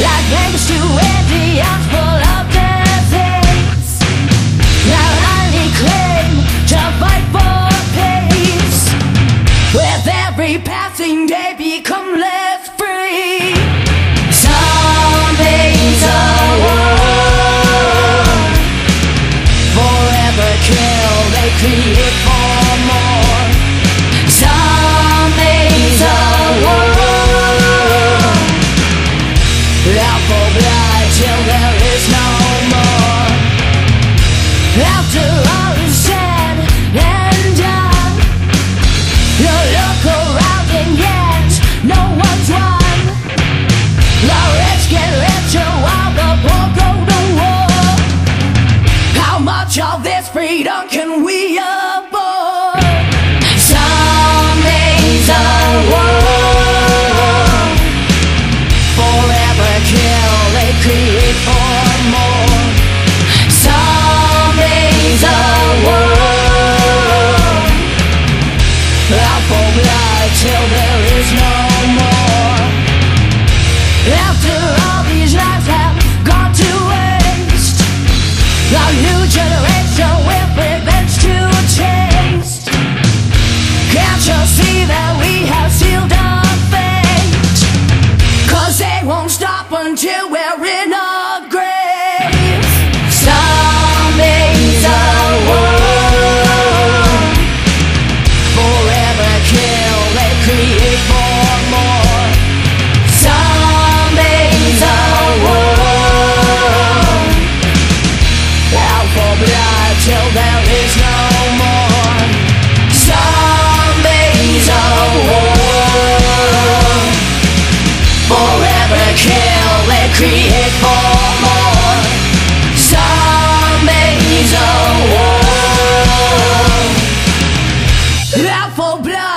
Like Vegas to where the arms pull up their With every passing day become less free. War Forever kill, they create more all this freedom can we afford? Some days are war Forever for more. Some days are war till there is no more to Out for blood, chill the